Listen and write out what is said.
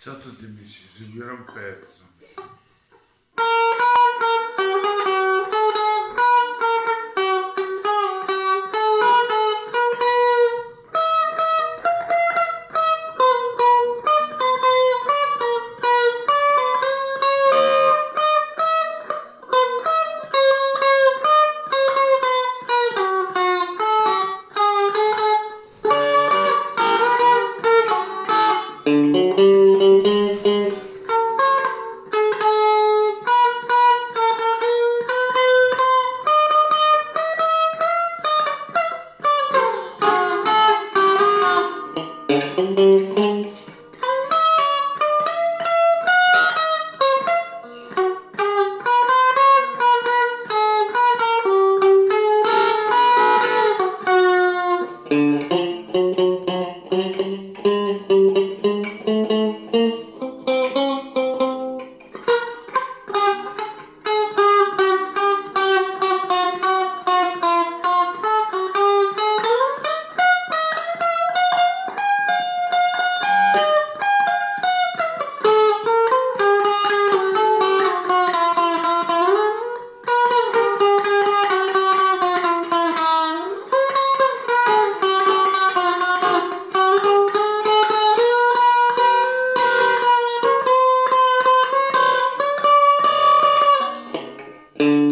Ciao a tutti amici, seguirò un pezzo. Mm-hmm.